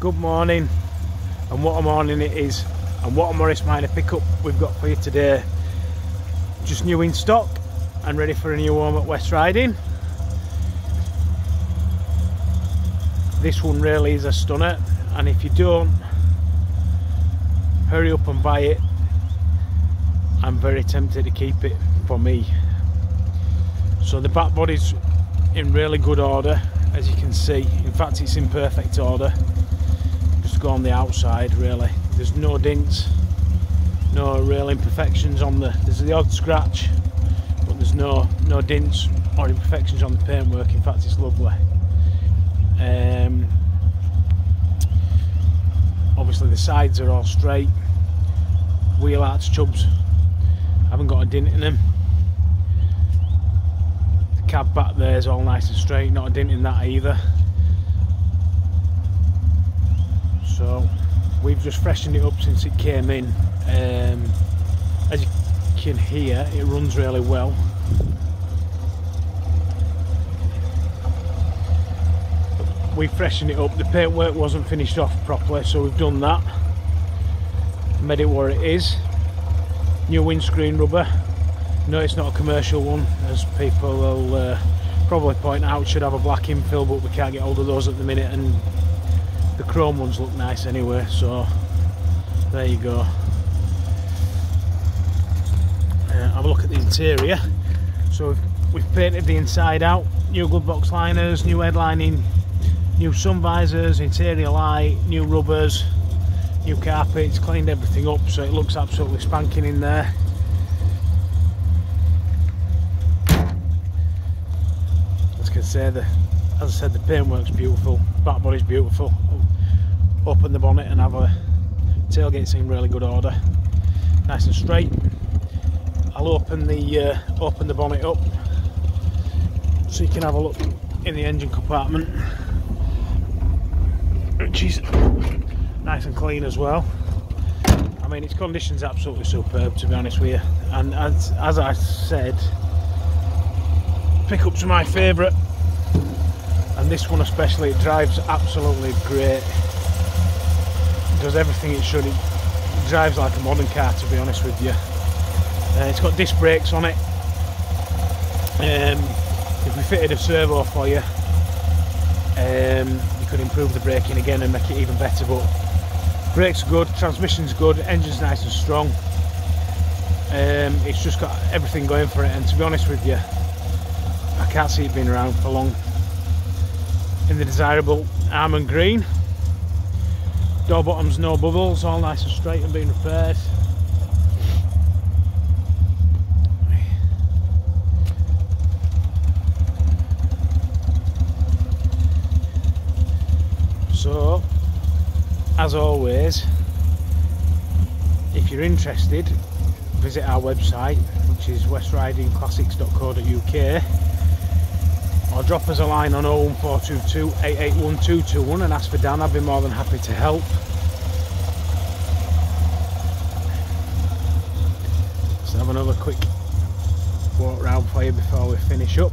good morning. And what a morning it is. And what a Morris Minor pickup we've got for you today. Just new in stock and ready for a new home at West Riding. This one really is a stunner. And if you don't hurry up and buy it. I'm very tempted to keep it for me. So the back body's in really good order as you can see. In fact it's in perfect order go on the outside really. There's no dents no real imperfections on the there's the odd scratch but there's no no dents or imperfections on the paintwork. In fact it's lovely. Um, obviously the sides are all straight. Wheel arch chubs haven't got a dent in them. The cab back there is all nice and straight, not a dent in that either. So we've just freshened it up since it came in. Um, as you can hear, it runs really well. We freshened it up. The paintwork wasn't finished off properly, so we've done that. Made it where it is. New windscreen rubber, no, it's not a commercial one, as people will uh, probably point out. Should have a black infill, but we can't get hold of those at the minute, and the chrome ones look nice anyway. So there you go. Uh, have a look at the interior. So we've, we've painted the inside out. New glove box liners, new headlining, new sun visors, interior light, new rubbers, new carpets. Cleaned everything up, so it looks absolutely spanking in there. can say the as I said the paintwork's beautiful back body's beautiful open the bonnet and have a tailgate's in really good order. Nice and straight. I'll open the uh, open the bonnet up so you can have a look in the engine compartment which is nice and clean as well. I mean its condition's absolutely superb to be honest with you. And as, as I said pickups are my favourite and this one especially it drives absolutely great does everything it should. It drives like a modern car to be honest with you. Uh, it's got disc brakes on it. Um, if we fitted a servo for you um, you could improve the braking again and make it even better but brakes good transmission's good engine's nice and strong. Um, it's just got everything going for it and to be honest with you I can't see it being around for long. In the desirable almond green. Door bottoms no bubbles, all nice and straight and being repaired. So, as always, if you're interested, visit our website, which is westridingclassics.co.uk or drop us a line on 01422 881221 and ask for Dan. I'd be more than happy to help. Let's have another quick walk round for you before we finish up.